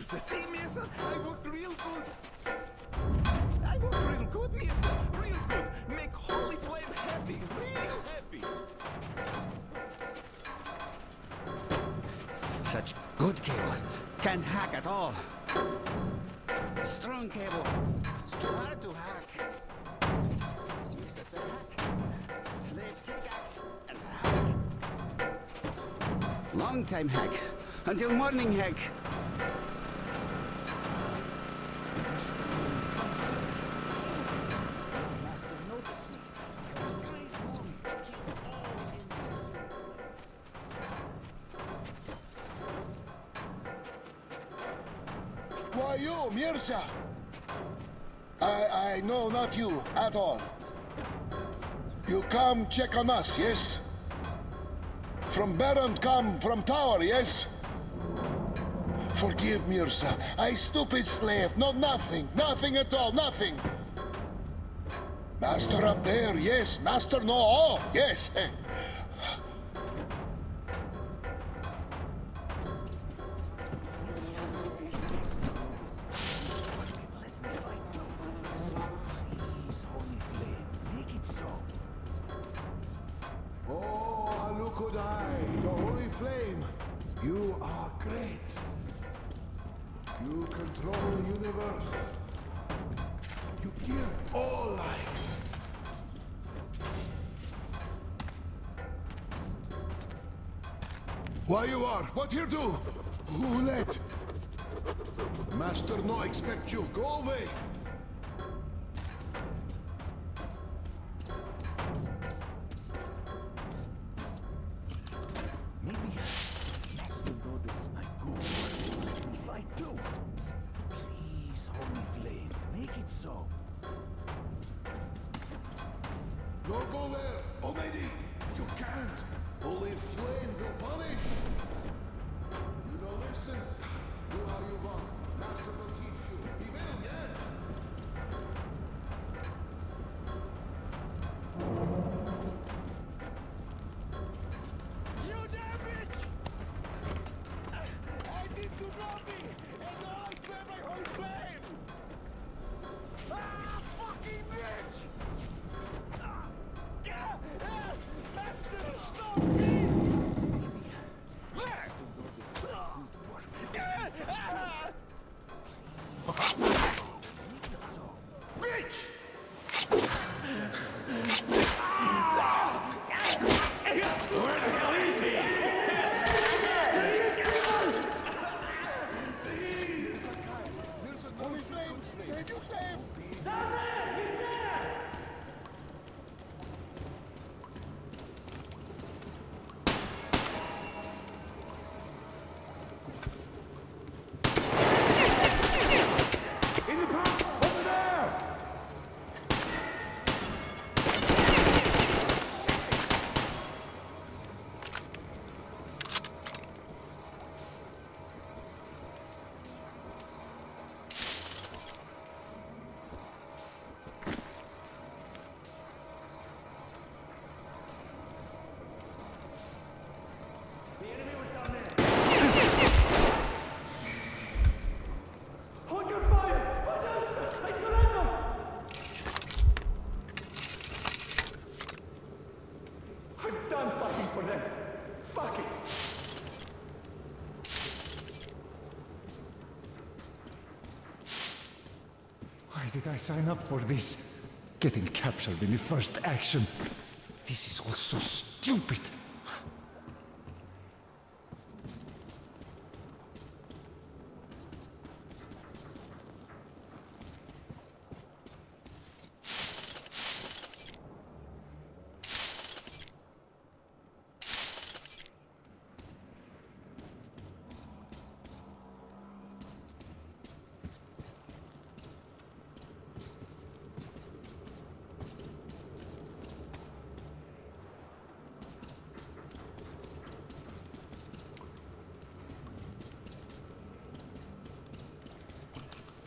Mirza. See, Mirza, I work real good. I work real good, Mirza. Real good. Make Holy Flame happy. Real happy. Such good cable. Can't hack at all. Strong cable. It's too hard to hack. Use it hack. Slave pickaxe and hack. Long time hack. Until morning hack. Not you at all. You come check on us, yes? From Baron come from tower, yes? Forgive me, Mirza. I stupid slave. No, nothing. Nothing at all. Nothing. Master up there, yes. Master no all, yes. Eh. What you do? Sign up for this? Getting captured in the first action. This is all so stupid.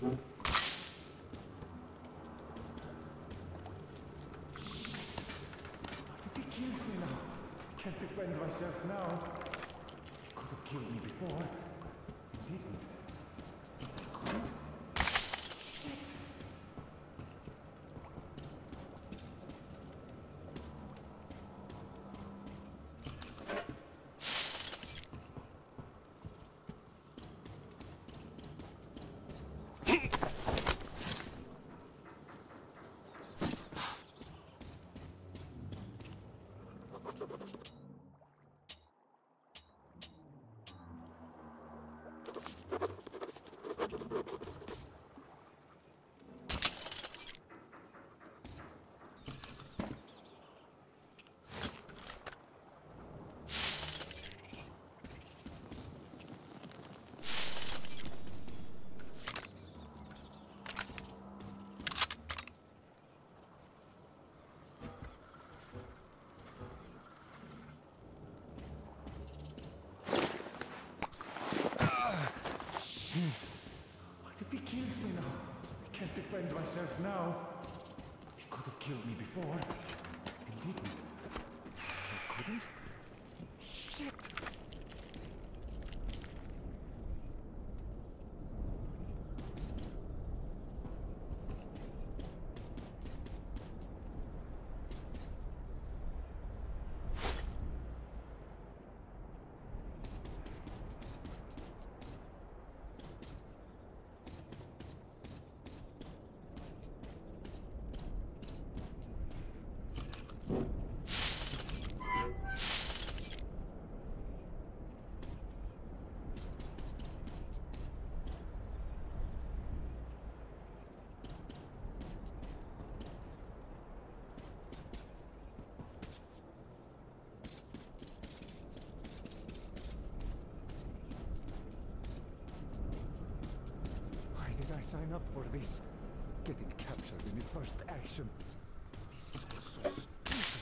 If he kills me now, can't defend myself now. Could have killed me before. kills me now. I can't defend myself now. He could have killed me before, He didn't. Sign up for this? Getting captured in the first action. This is all so stupid.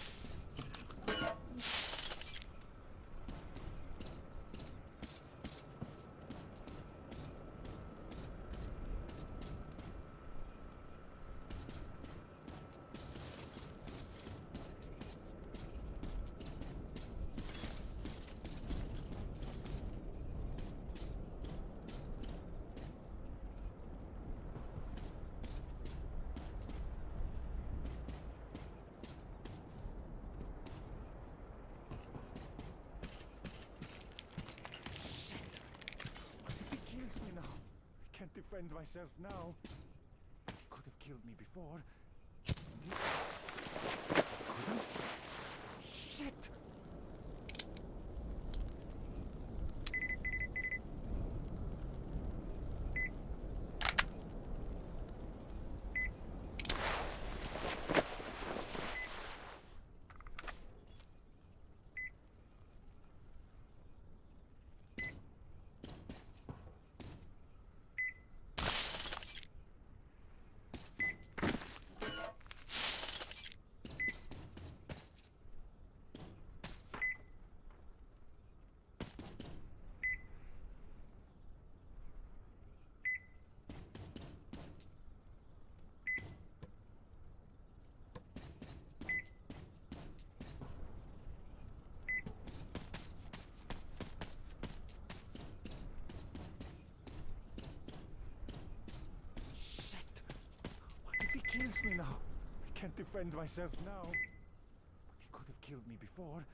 What if he kills me now? I can't defend myself now. Could have killed me before. And he- Couldn't? Shit! Shit! What if he kills me now? I can't defend myself now. But he could have killed me before.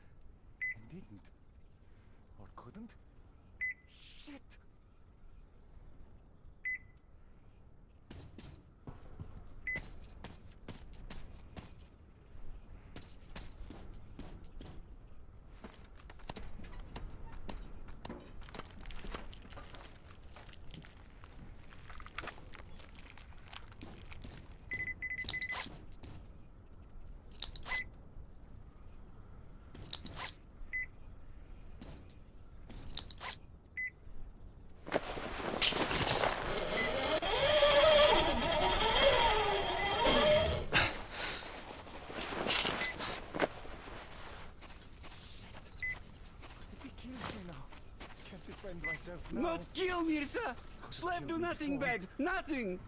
And didn't. Or couldn't. Shit! If he kills me now, I can't defend myself now. Not kill, Mirza! Slave do nothing bad, nothing!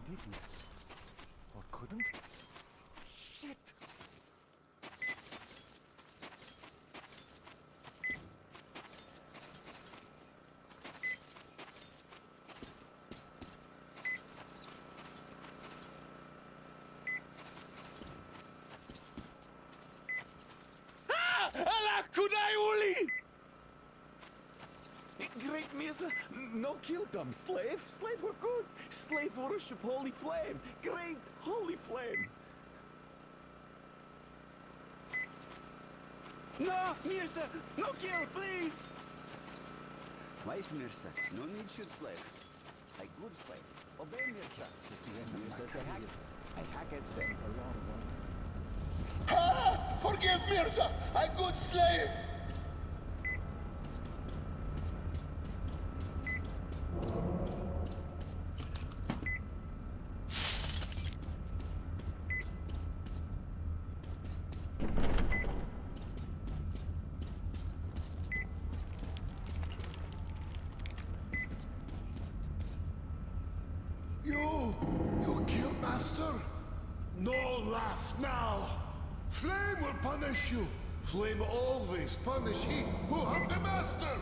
Great Mirza, no kill them, slave. Slave were good. Slave worship holy flame. Great holy flame. No, Mirza! No kill, please! Wise Mirza, no need shoot slave. A good slave. Obey Mirza. Mirza say hack. I hack it say. Ha! Forgive Mirza, a good slave. You, you killed my master? No laugh now. Flame will punish you. Flame always punish he who hurt the master.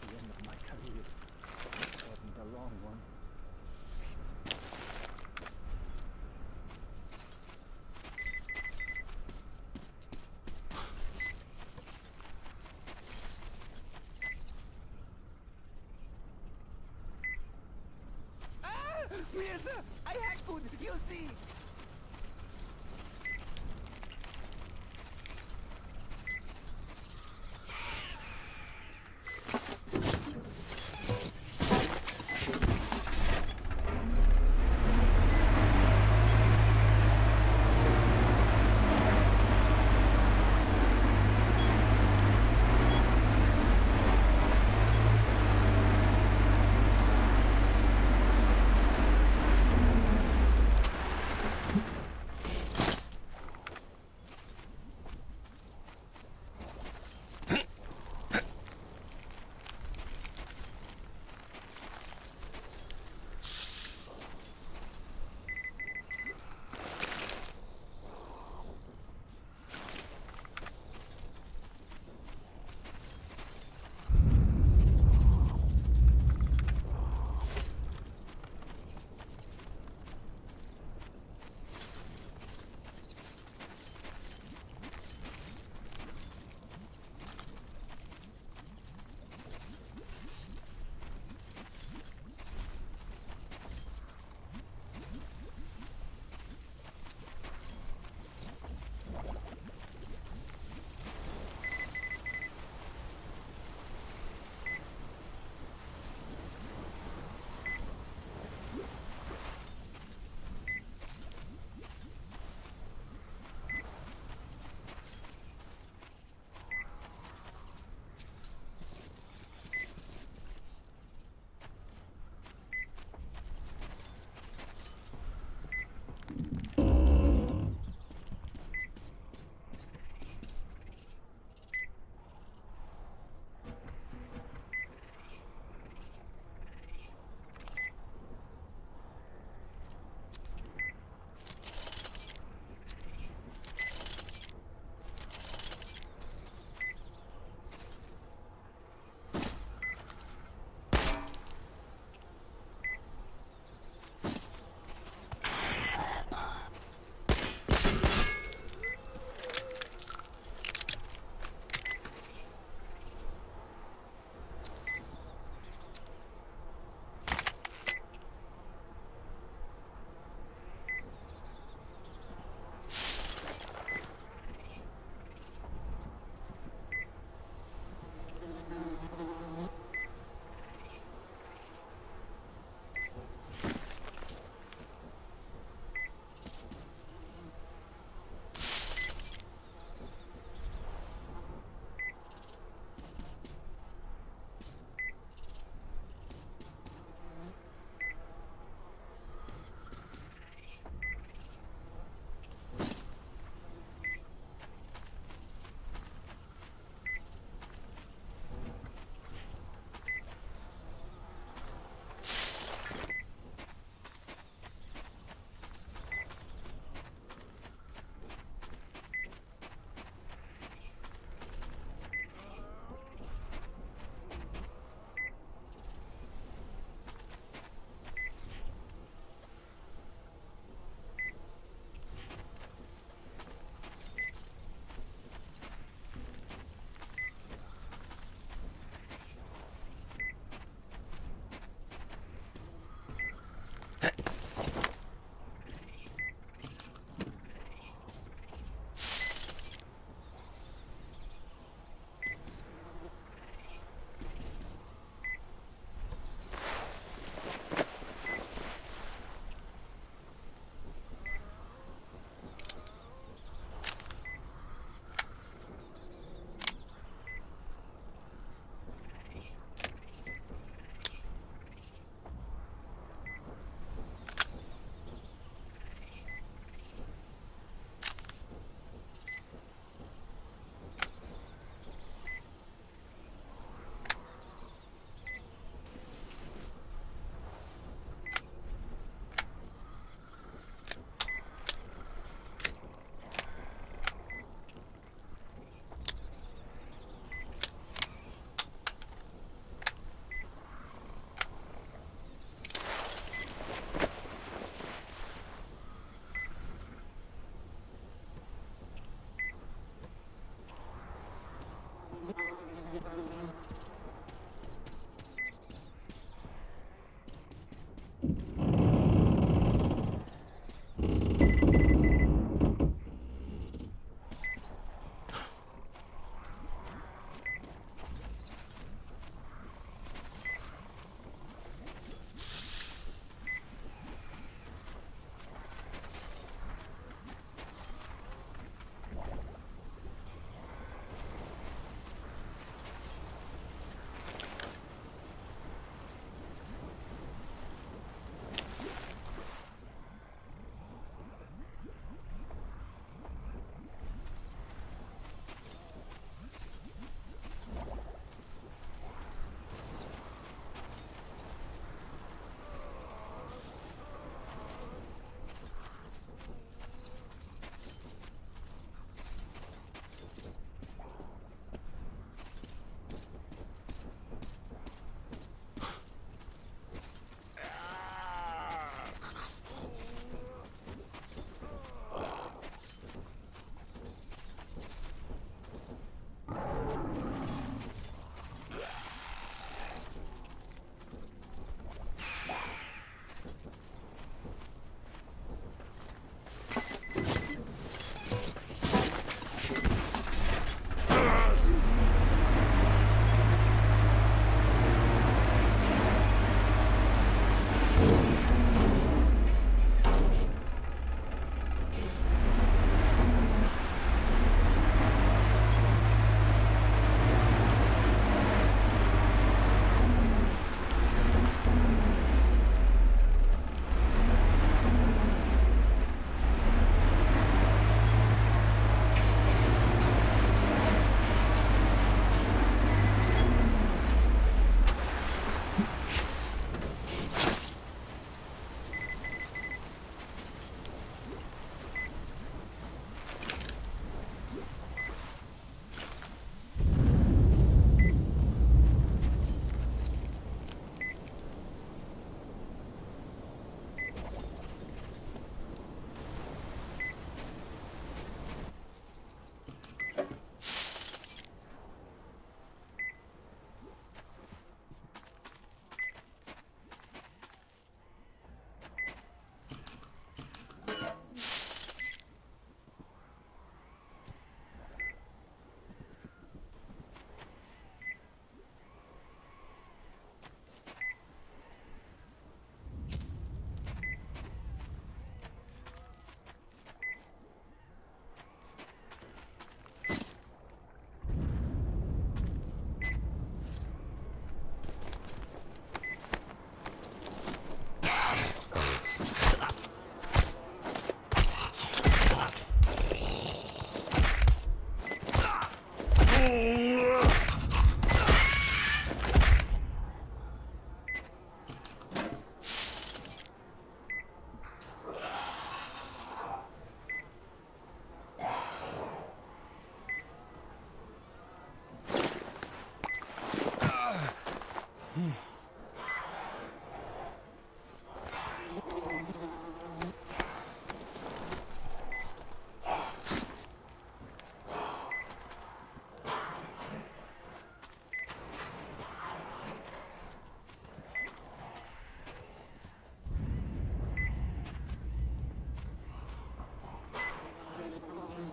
the end of my career. It wasn't a long one. Mirza! I hack good, you see!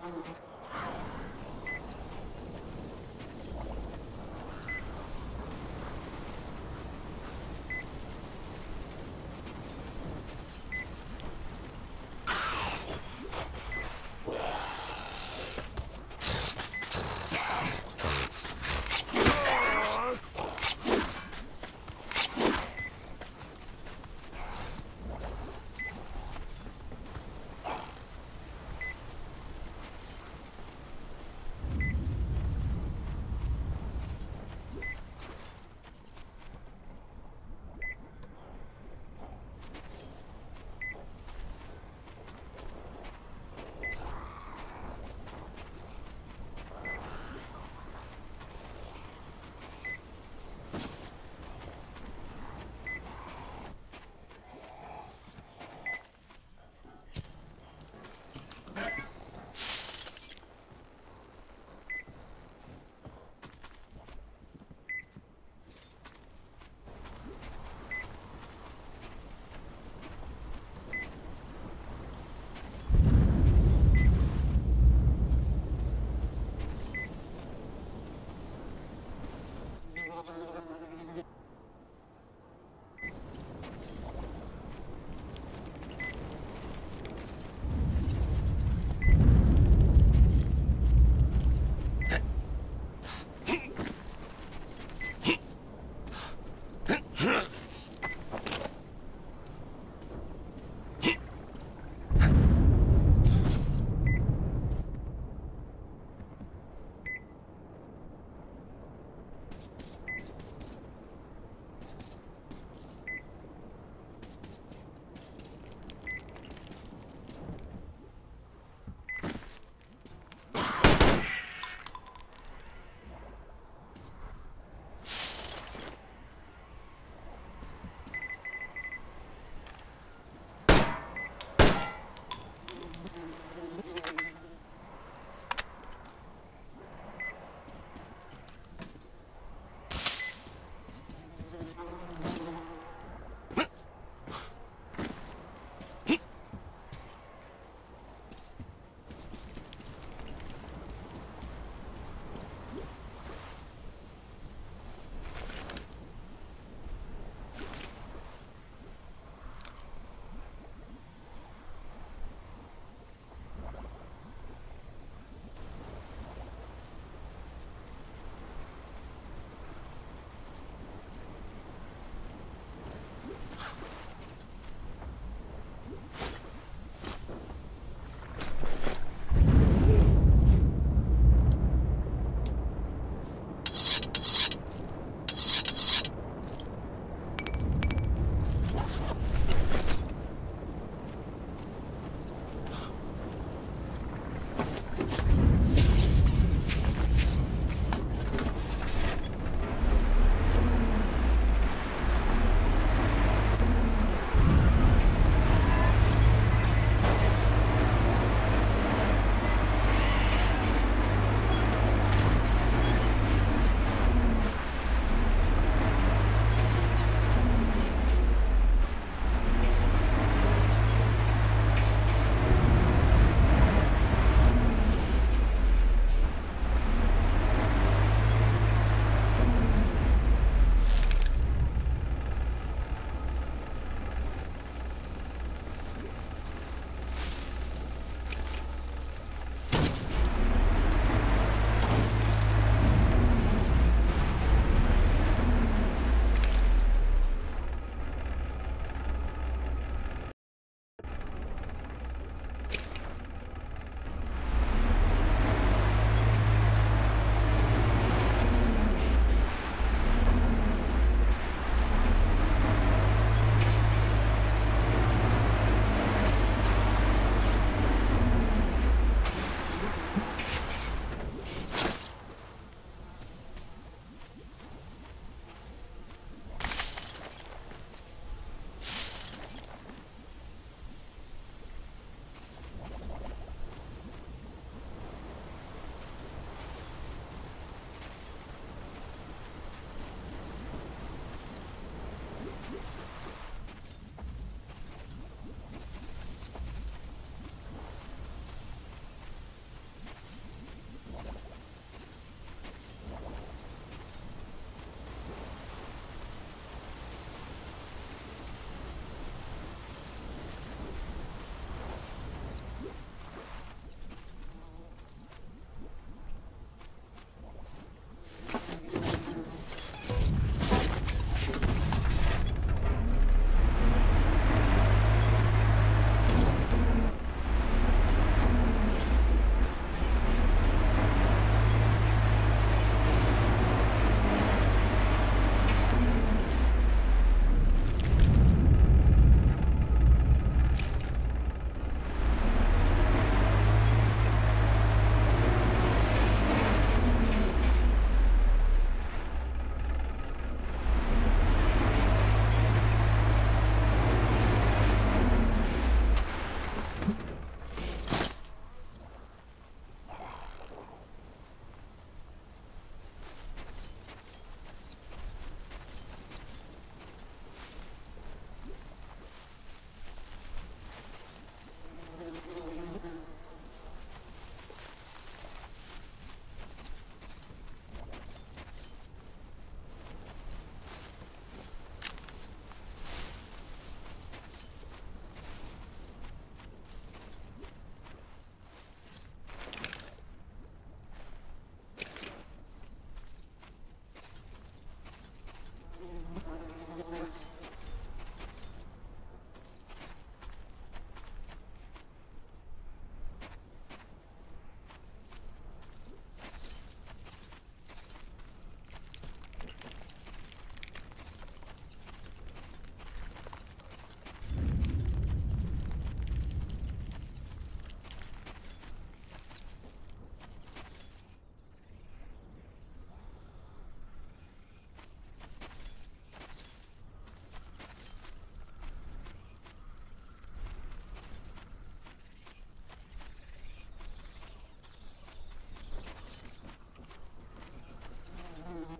어.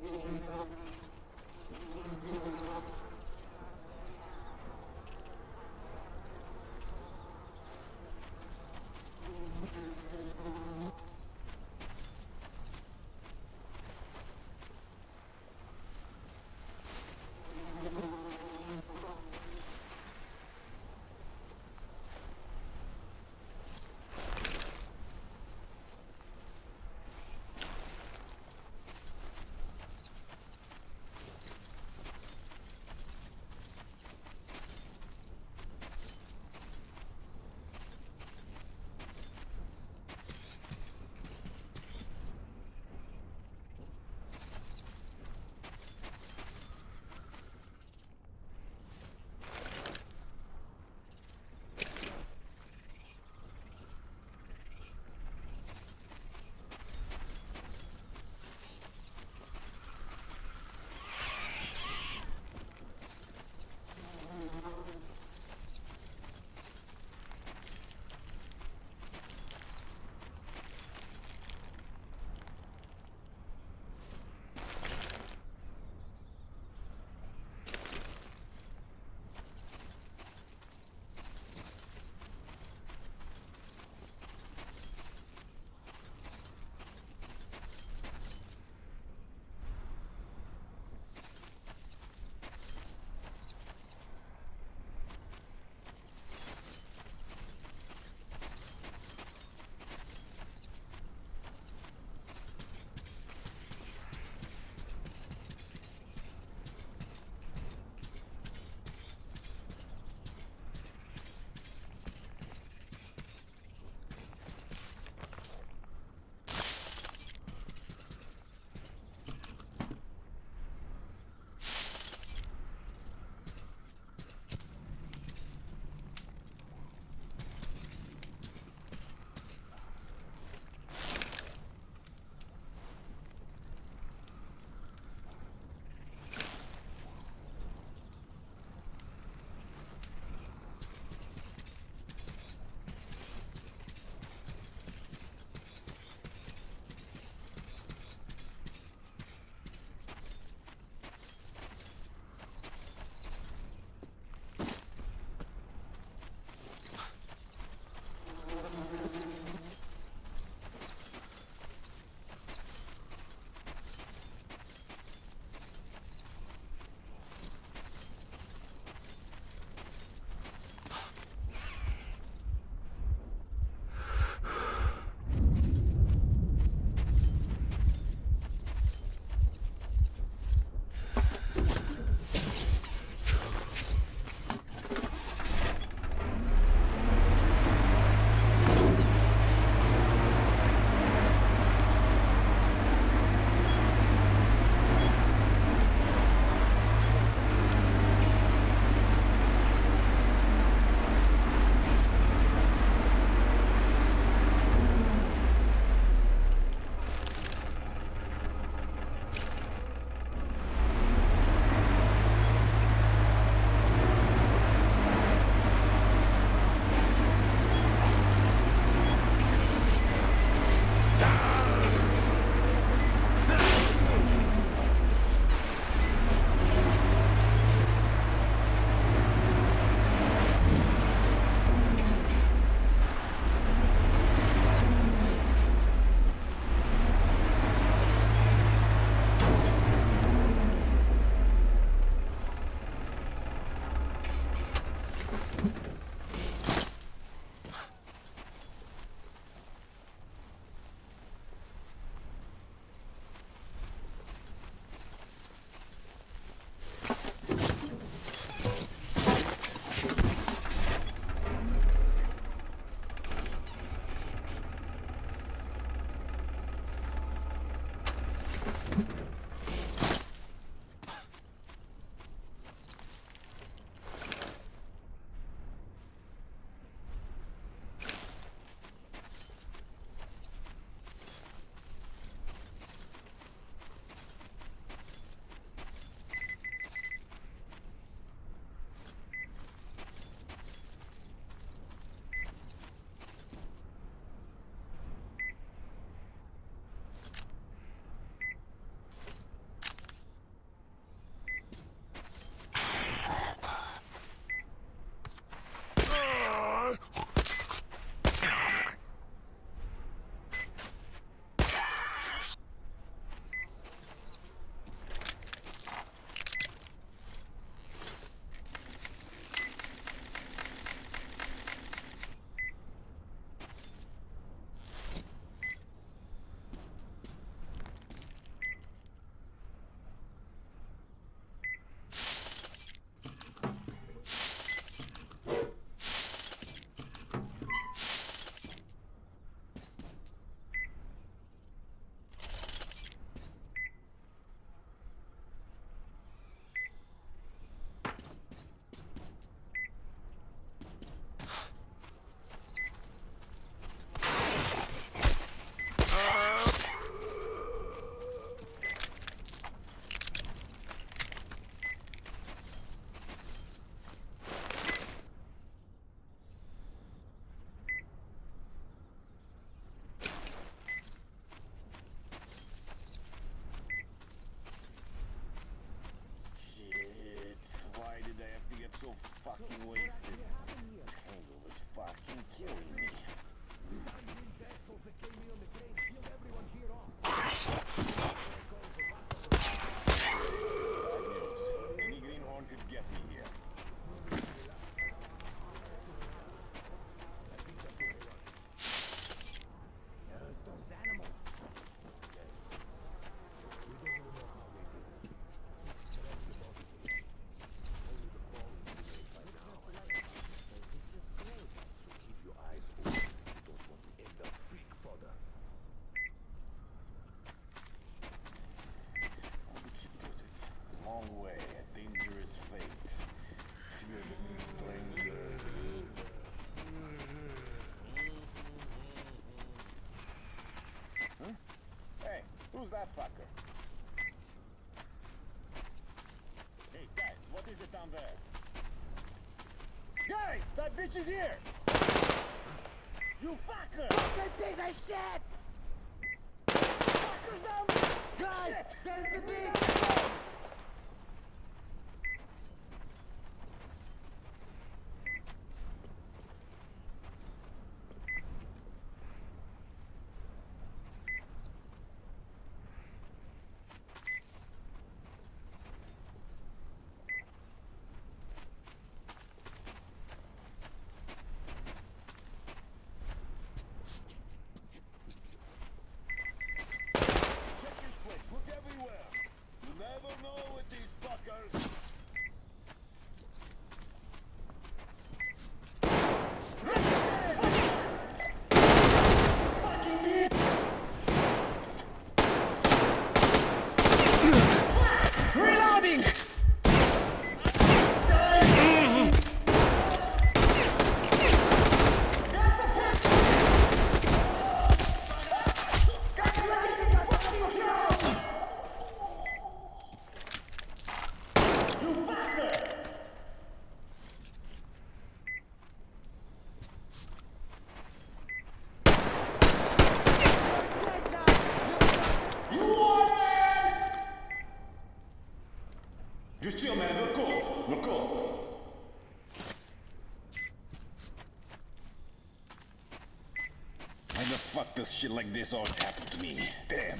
Mm-hmm. Who's that fucker? Hey, guys, what is it down there? Guys, that bitch is here! You fucker! Fucking piece of shit! Fuckers down there! Guys, Shit! there's the beach! gotta go! Check this place. Look everywhere. You never know with these fuckers. Reloading! Just chill, man. We're cool. We're cool. Why the fuck does shit like this always happen to me? Damn.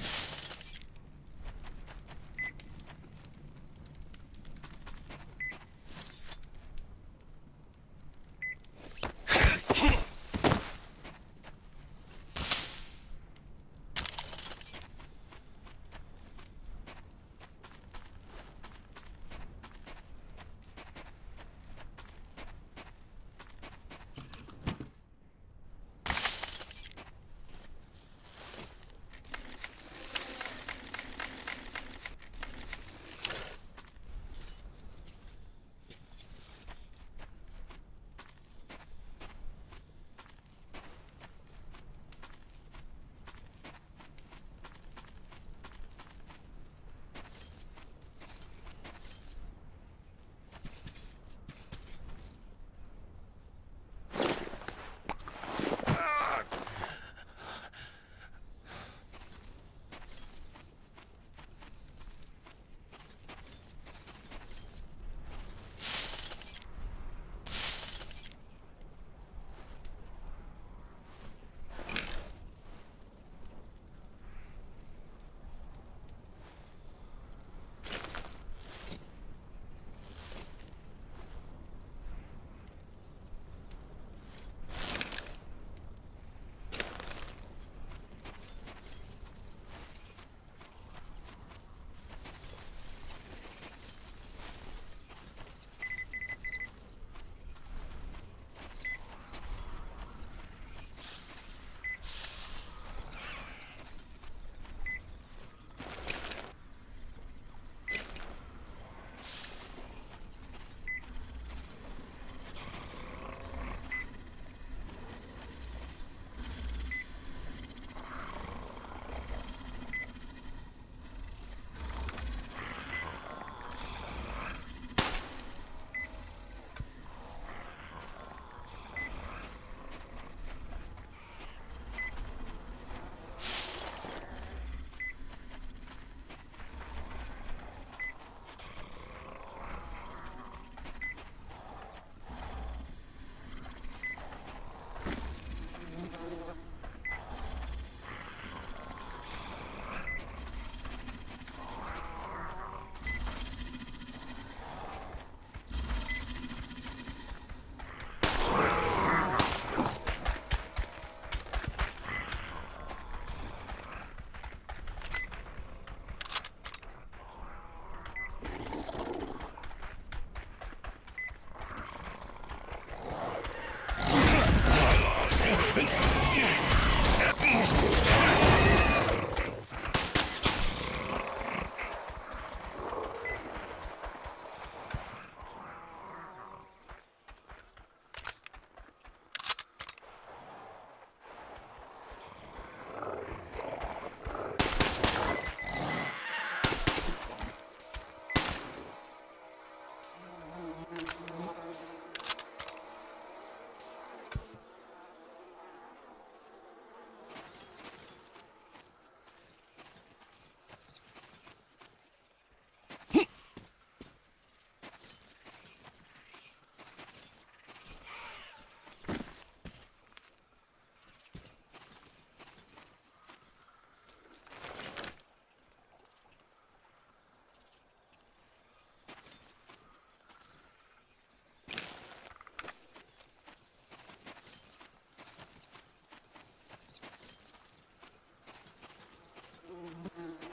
Mm-hmm.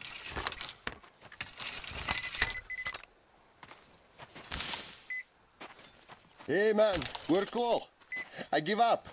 Hey man, we're cool. I give up.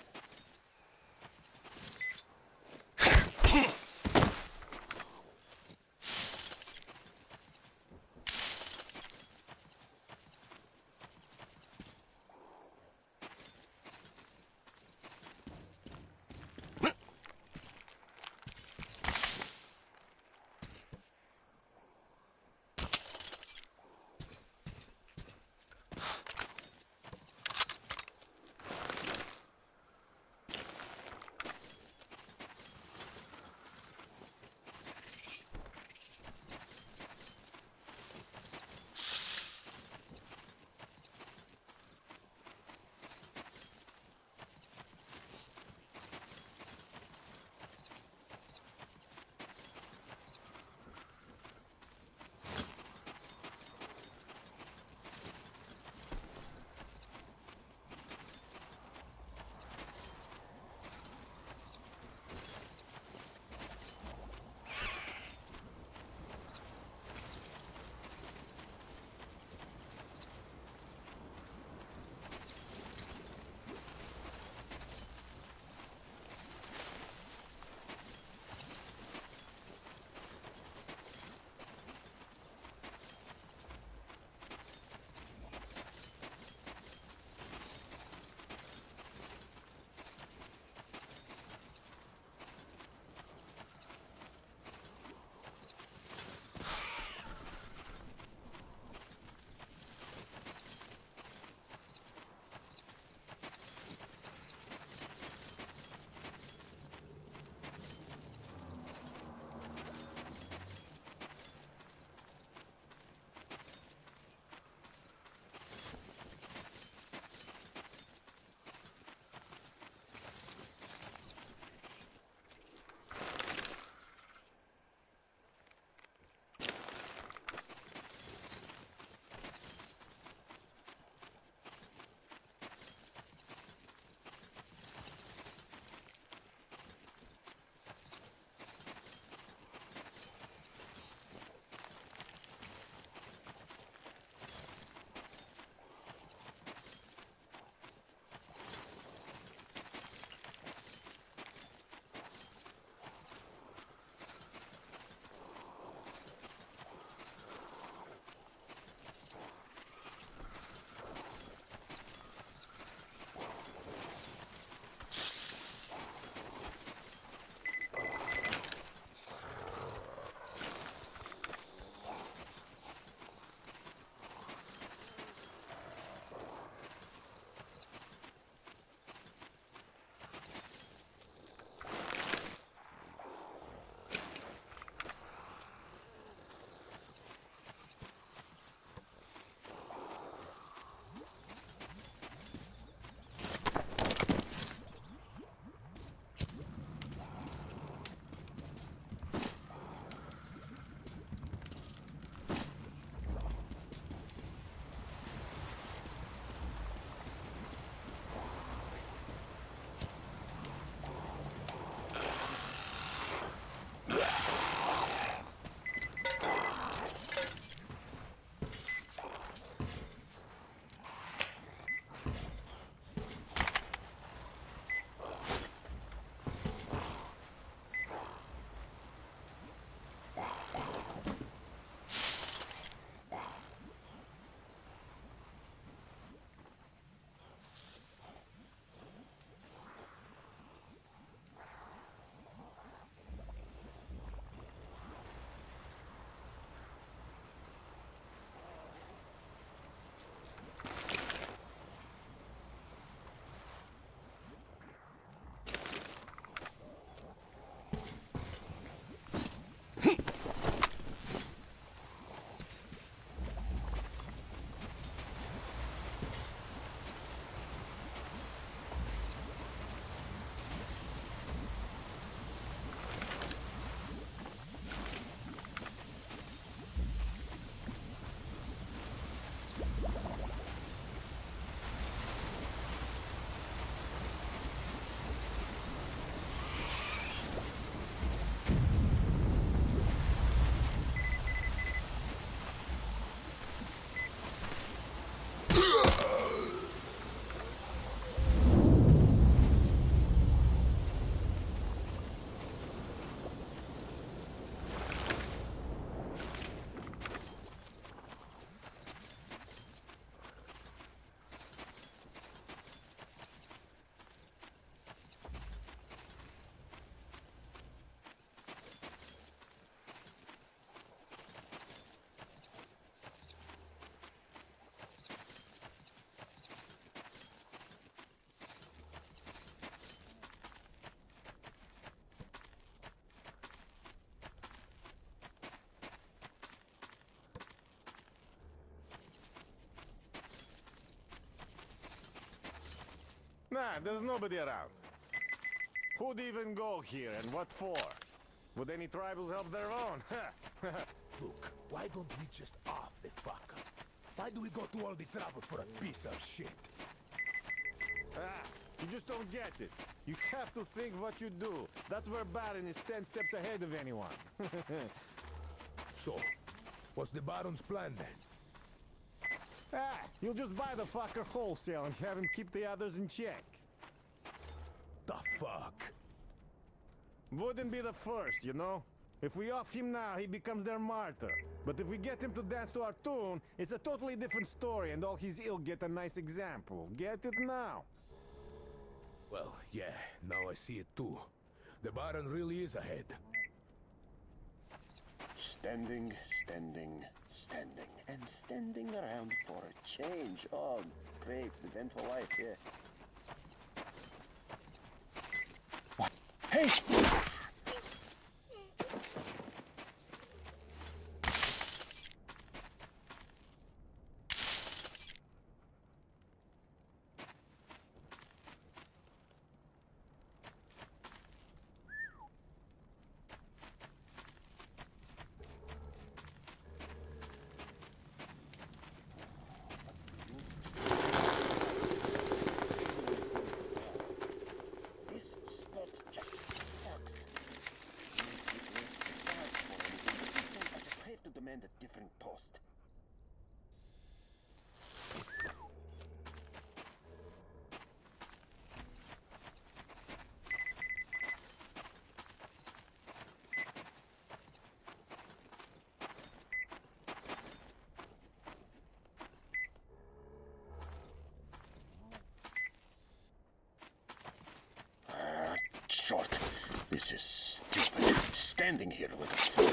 Nah, there's nobody around. Who'd even go here and what for? Would any tribals help their own? Look, why don't we just off the fucker? Why do we go to all the trouble for a piece of shit? ah, you just don't get it. You have to think what you do. That's where Baron is ten steps ahead of anyone. So, what's the Baron's plan then? Ah, you'll just buy the fucker wholesale and have him keep the others in check. The fuck? Wouldn't be the first, you know? If we off him now, he becomes their martyr. But if we get him to dance to our tune, it's a totally different story and all his ill get a nice example. Get it now? Well, yeah, now I see it too. The Baron really is ahead. Standing, standing, standing, and standing around for a change. Oh, great, eventful life, yeah. What? Hey! This spot just sucks. I just have to demand a different post. Ah, short. This is stupid. Standing here like a fool.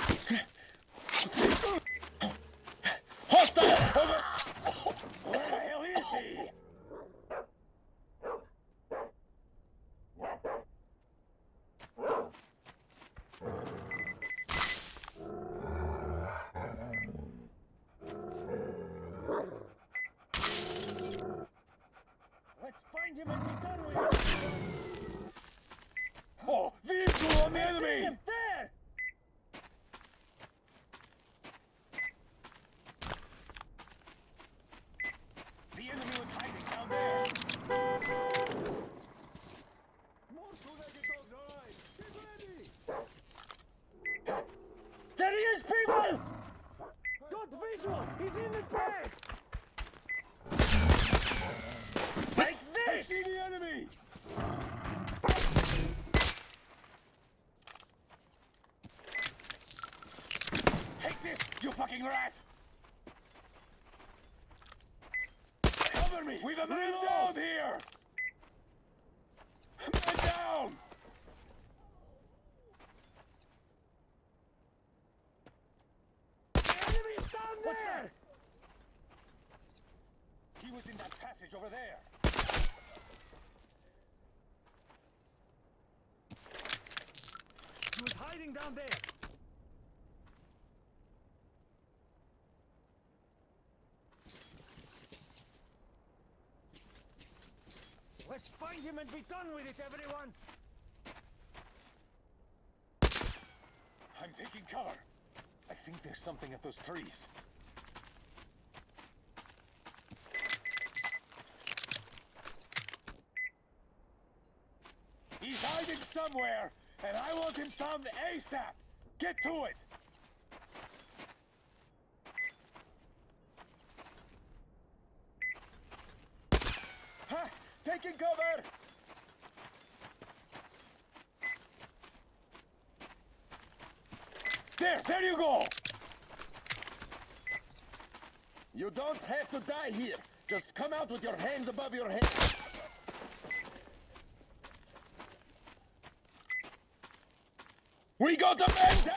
Hostile! Over! Where the hell is he? Let's find him and be done with it! Oh, vehicle on the enemy! There! The enemy was hiding down there! More two-legged dogs, alright! Get ready! There he is, people! Got visual! He's in the bed! Like this! see the enemy! Take this, you fucking rat! Cover me! We've a man down here! Man down! The Enemy's down there! He was in that passage over there. He was hiding down there. Find him and be done with it, everyone! I'm taking cover. I think there's something at those trees. He's hiding somewhere, and I want him found ASAP. Get to it. Ha! Taking cover! There, there you go! You don't have to die here. Just come out with your hands above your head. We got the man!